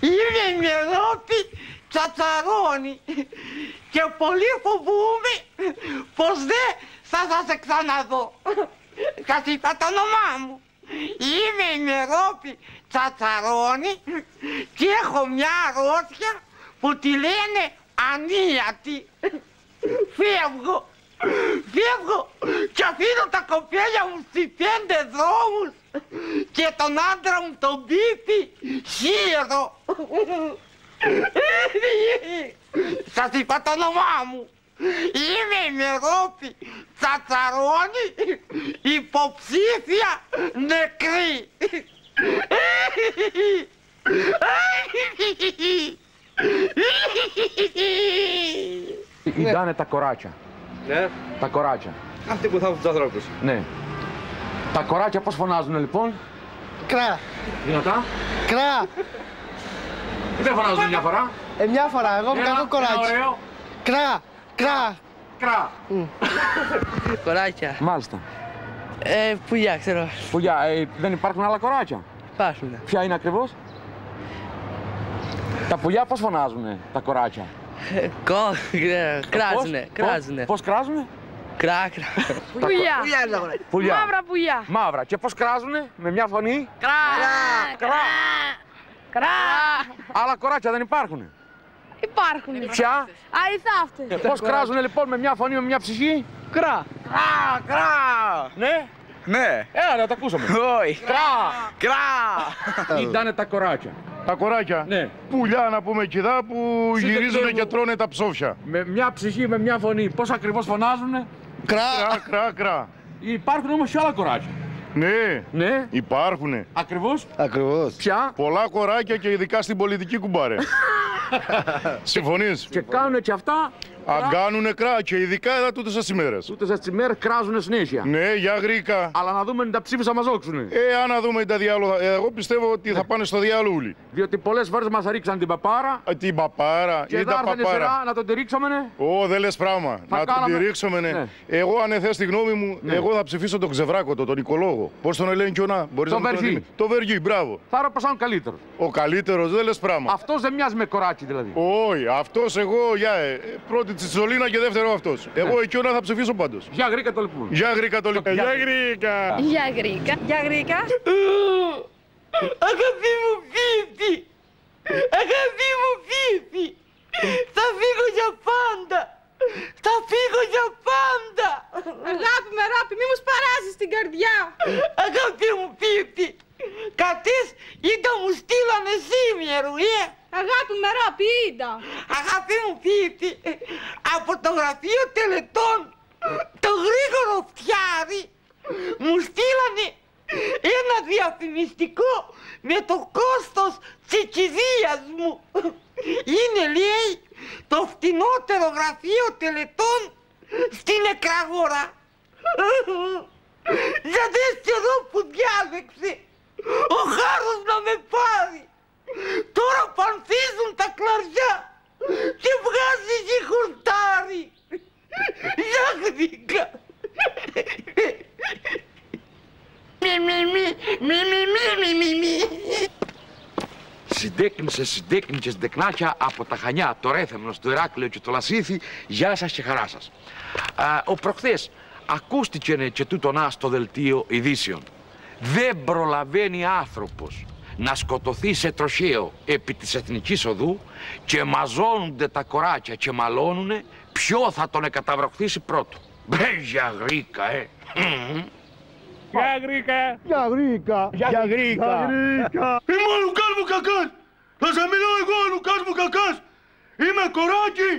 Είμαι η Ευρώπη τσατσαρώνει και πολύ φοβούμαι πως δεν θα σας ξαναδώ. Σας είπα το όνομά μου. Είμαι η Ευρώπη τσατσαρώνει και έχω μια αρρώστια που τη λένε ανίατη. Φεύγω. Φεύγω και αφήνω τα κοπέλια μου στις πέντε δρόμους και τον άντρα μου τον πίπι χείρο. Σας είπα το όνομά μου. Είμαι η Μερόπη Τσατσαρώνη, υποψήφια νεκρή. Ήτανε τα κοράκια. Ναι, Τα κοράκια. αυτοί που θάβουν τους ανθρώπους. Ναι. Τα κοράκια πώς φωνάζουν λοιπόν; Κρά, Δυνατά. κρά. Δεν φωνάζουν μια φορά. Ε, μια φορά, εγώ με Ένα, κακό ένα κοράκι. ωραίο. Κρά, κρά. Κρά. Κοράκια. Μάλιστα. Ε, πουλιά, ξέρω. Πουλιά, ε, δεν υπάρχουν άλλα κοράκια; Υπάρχουν. Ποια είναι ακριβώς; Τα πουλιά πώς φωνάζουνε, τα κοράκια; Ε, Κο, ξέρω. κράζουνε, Πώς- κράζουνε. Πώς κράζουνε; Κρά, κρά. Πουλιά. Πουλιά. Μαύρα πουλιά. Μαύρα. Και πώς κράζουνε, με μια φωνή. Κρά. Κρά. Κρά. Άλλα κοράκια δεν υπάρχουν. Υπάρχουν. Ποια. Αριθάφτες. Πώς κράζουνε λοιπόν με μια φωνή, με μια ψυχή; Κρά. Κρά, κρά. Ναι; Ναι, Έλα να τα ακούσαμε. όχι. Κρά. Κρά! Ήτανε τα κοράκια. Τα κοράκια. Ναι. Πουλιά να πούμε κιδά που Συντεχνέ γυρίζουν μου. και τρώνε τα ψόφια. Με μια ψυχή, με μια φωνή. Πώς ακριβώς φωνάζουνε; Κρά, κρά, κρά. Υπάρχουν όμως και άλλα κοράκια. Ναι, Ναι. υπάρχουνε. Ακριβώς. Ακριβώς. Ποια. Πολλά κοράκια και ειδικά στην πολιτική κουμπάρε. Συμφωνείς; Και κάνουνε και αυτά. Αν κάνουνε κρά και ειδικά εδώ τούτες τις ημέρες. Τούτες τις μέρες κράζουνε συνέχεια. Ναι, για γρήκα. Αλλά να δούμε αν τα ψήφισα μας όξουνε. Ε, αν να δούμε τα διάλογα. Ε, Εγώ πιστεύω ότι θα πάνε στο διάλογο. Διότι πολλές φορές μας ρίξαν την παπάρα. Ε, Την παπάρα Και ή θα τα έρθανε παπάρα. σειρά να τον τη ρίξουμε. ναι. Ω, δεν λες πράγμα. Θα να κάναμε- τον τη ρίξουμε, ναι. Ναι. Εγώ, αν θες τη γνώμη μου, εγώ θα ψηφίσω τον Ξεβράκοτο, τον οικολόγο. Πώς τον λένε κιονά, μπορείς Το να μου τον Βεργή. δίνεις; Το Βεργή, μπράβο. Θα ρω σαν καλύτερος. Ο καλύτερος, δεν λες πράγμα. Αυτός δεν μοιάζει με κοράκι δηλαδή. Όχι, αυτός εγώ, για ε, πρώτη τσιτσολίνα και δεύτερο αυτός. Εγώ εκείνα θα ψηφίσω πάντως. Για γρήκα το λοιπόν. Γεια γρήκα το λοιπόν. Γεια γρήκα. Για γρήκα. Για γρήκα. Αγάπη μου Φίφη, αγάπη μου Φίφη, θα φύγω για πάντα, θα φύγω για πάντα. Αγάπη με ράπη, μη μου σπαράζεις την καρδιά. Αγάπη μου Φίφη, κατές είδα μου στείλανε σήμερα, ε. Αγάπη με ράπη, είδα. Αγάπη μου Φίφη, από το γραφείο τελετών, το γρήγορο φτιάρι, μου στείλανε ένα διαφημιστικό με το κόστος της κηδείας μου. Είναι, λέει, το φτηνότερο γραφείο τελετών στην Εκραγόρα. Για δες και εδώ που διάλεξε, ο χάρος να με πάρει. Τώρα πανθίζουν τα κλαριά και βγάζει η χορτάρι. Λιάχτηκα. Μη, μη, μη, μη, μη, μη, μη, μη, από τα Χανιά, το Ρέθεμνος, το Ηράκλειο και το Λασίθι, γεια σας και χαρά σας. Ο προχθές ακούστηκε ναι, και τούτο να στο δελτίο ειδήσεων. Δεν προλαβαίνει άνθρωπος να σκοτωθεί σε τροχαίο επί της εθνικής οδού και μαζώνονται τα κοράκια και μαλώνουνε ποιο θα τον εκαταβροχθήσει πρώτο. Μπε για γρήκα, ε. Γεια γρήκα. Γεια γρήκα. Γεια γρήκα. Είμαι ο Λουκάς μου κακάς. Θα σε μιλώ εγώ ο Λουκάς μου κακάς. Είμαι κοράκι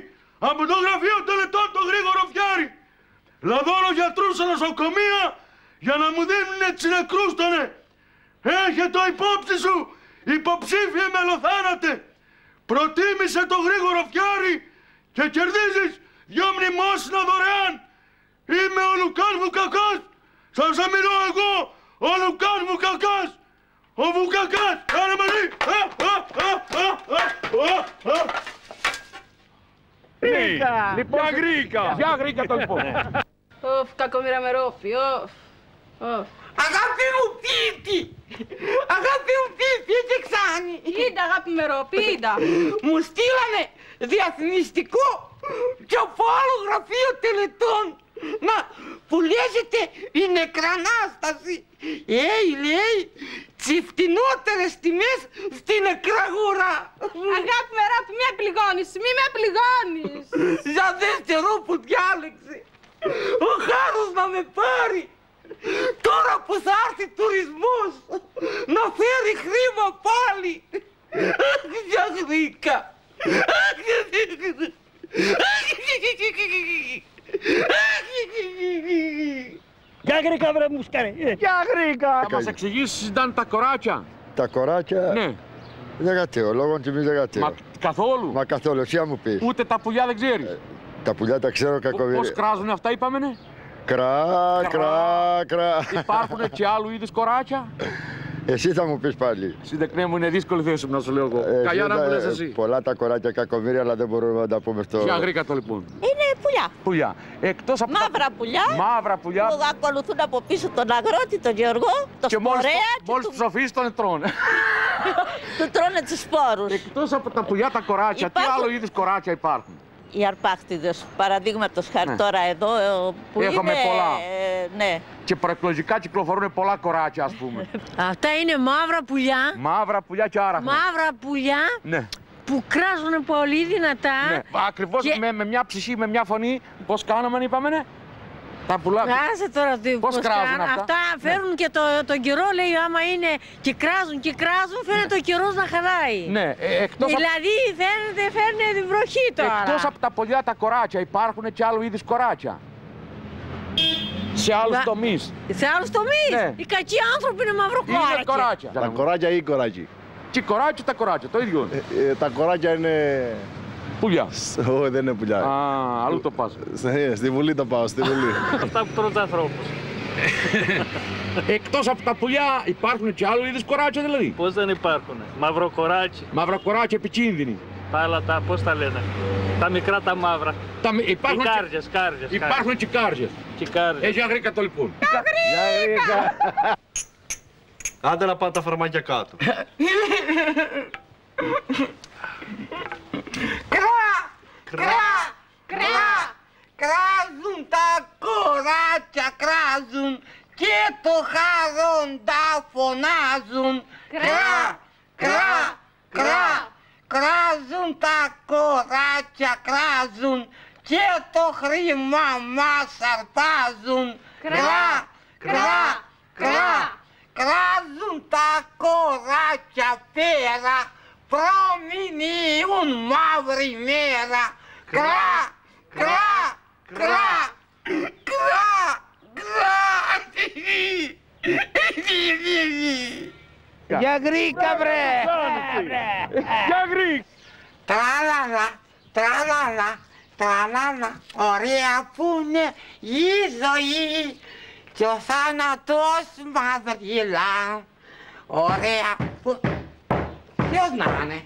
από το γραφείο τελετών το γρήγορο φτιάρι. Λαδώνω γιατρούς σε νοσοκομεία για να μου δίνουν έτσι νεκρούστονε. Έχε το υπόψη σου, υποψήφιε μελοθάνατε. Προτίμησε το γρήγορο φτιάρι και κερδίζεις δυο μνημόσυνα δωρεάν. Είμαι ο Λουκάς μου κακάς. Σας μιλώ εγώ, ο Λουκάς μου κακάς. Ο Βουκακάς, άρα μαζί. Α, α, α, α, α, α, α. Λοιπόν, για γρήκα. Για γρήκα το λοιπόν. Οφ, κακομοίρα με ρόπι, οφ. Αγάπη μου πίτι! Αγάπη μου πίτι, έτσι ξάνει! Πίτα, αγάπη με ρο, πίτα. Μου στείλανε διαφημιστικό και από άλλο γραφείο τελετών να που λέγεται η νεκρανάσταση. Ε, λέει, τις φτηνότερες τιμές στην νεκραγορά. Αγάπη με ρο, μη με πληγώνεις, μη με πληγώνεις. Για δεύτερο που διάλεξε. Ο χάρος να με πάρει. Τώρα που θα έρθει τουρισμός να φέρει χρήμα πάλι. Αχ, για γρήκα. Για γρήκα βρε μου σκάρε. Για γρήκα. Θα μας εξηγήσεις ήταν τα κοράκια. Τα κοράκια; Ναι. δεν γατέω, λόγω τιμή δεν γατέω. Μα καθόλου; Μα καθόλου, εσύ να μου πεις. Ούτε τα πουλιά δεν ξέρεις. Τα πουλιά τα ξέρω Πώς κακοβίρι. κράζουν αυτά είπαμε ναι. Κρά, κρά, κρά. Υπάρχουν και άλλου είδους κοράκια; Εσύ θα μου πεις πάλι. Συντεκνέ μου είναι δύσκολη θέση μου να σου λέω εγώ. Ε, Καλιά να εσύ μου τα- λες εσύ. Πολλά τα κοράκια κακομύρια, αλλά δεν μπορούμε να τα πούμε στο. Για γρήκα το λοιπόν; Είναι πουλιά. Πουλιά. Εκτός από τα- Μαύρα πουλιά Μαύρα πουλιά. που ακολουθούν από πίσω τον αγρότη, τον Γεωργό, το Και μόλις, σπορέα και μόλις του, τους αφήσεις τον τρώνε. του τρώνε τους σπόρους. Εκτός από τα πουλιά τα κοράκια, τι Υπάρχουν- άλλο είδους κοράκια υπάρχουν; Οι αρπάχτιδες, παραδείγματος χάρη Ναι. τώρα εδώ ε, που Έχουμε είναι... πολλά. ε, ναι. Και προεκλογικά κυκλοφορούν πολλά κοράκια ας πούμε. Αυτά είναι μαύρα πουλιά. Μαύρα πουλιά και άραχνα. Μαύρα πουλιά Ναι, που κράζουν πολύ δυνατά. ναι. Ακριβώς Και- με, με μια ψυχή, με μια φωνή. Πώς κάναμε είπαμε ναι; Τα πουλά. Άσε τώρα τι Πώς πώς κράζουν κάνουν. αυτά; Αυτά φέρνουν και το, τον καιρό, λέει, άμα είναι και κράζουν και κράζουν, φαίνεται ο καιρός να χαλάει. Ναι, ε, εκτός, απ- Δηλαδή φαίνεται, φέρνει την βροχή τώρα. εκτός από τα πουλιά τα κοράκια υπάρχουν και άλλου είδους κοράκια. Σε άλλους Βα- τομείς. Σε άλλους τομείς; Ναι. Οι κακοί άνθρωποι είναι Είναι μαυροκόρακοι. κοράκια. Τα κοράκια ή κοράκι. Και κοράκια τα κοράκια, το ίδιο είναι. Ε, τα κοράκια είναι. Πουλιά. Όχι, δεν είναι πουλιά. Α, αλλού το πας. Ε, Στη Βουλή το πάω, στη Βουλή. Αυτά που τρώνε του ανθρώπους. Εκτός από τα πουλιά υπάρχουν και άλλου είδους κοράκια δηλαδή; Πώς δεν υπάρχουν. Μαυροκοράτσι. Μαύρα κοράκια επικίνδυνοι. Τα άλλα τα πώς τα λένε; Τα μικρά τα μαύρα. Τα, μη- Οι υπάρχουν, και, κάρδιε, κάρδιε. υπάρχουν και κάρδιες. Και κάρδιε. Έχει αγρίκα το λοιπόν. Άντε να πάνε τα φαρμάκια κάτω. Κρά! Κρά! Κρά! Κράζουν τα κοράκια, κράζουν και το χαρόντα φωνάζουν. Κρά! Κρά! Κρά! Κράζουν τα κοράκια, κράζουν και το χρήμα μας αρπάζουν. Κρά! Κρά! Κρά! Κράζουν τα κοράκια πέρα, προμηνύουν μαύρη μέρα. Κρά! Κρά! Κρά! Κρά! Κρά! Για γρήκα βρε. Για γρήγορα. Τραλαλα, τραλαλα, τραλαλα, ωραία που είναι η ζωή και ο θάνατος μαυρίλα. Ωραία που... Ποιος να είναι,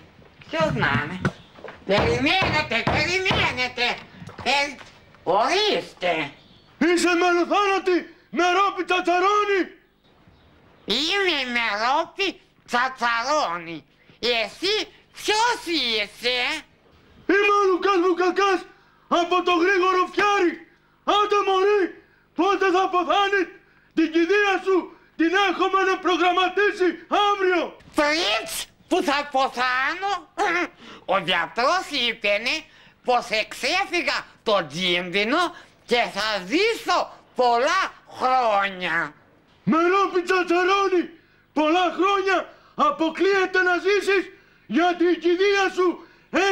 ποιος να είναι; Περιμένετε, περιμένετε. Ε, ορίστε. Είσαι μελοθάνατη, νερόπι τσατσαρώνει. Είμαι η Μερόπη Τσατσαρώνη. Εσύ ποιος είσαι. Είμαι ο Λουκάς Βουκακάς από το γρήγορο φτιάρι. Άντε μωρή, πότε θα αποθάνεις την κηδεία σου την έχουμε να προγραμματίσει αύριο. Φρίτς που θα ποθάνω. Ο γιατρός είπαινε πως εξέφυγα το κίνδυνο και θα ζήσω πολλά χρόνια. Μερόπι τσατσαρώνει, πολλά χρόνια αποκλείεται να ζήσεις γιατί η κηδεία σου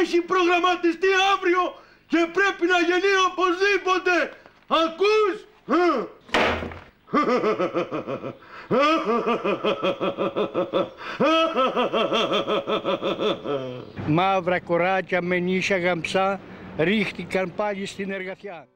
έχει προγραμματιστεί αύριο και πρέπει να γεννεί οπωσδήποτε. Ακούς; Μαύρα κοράκια με νύσια γαμψά ρίχτηκαν πάλι στην εργαθιά.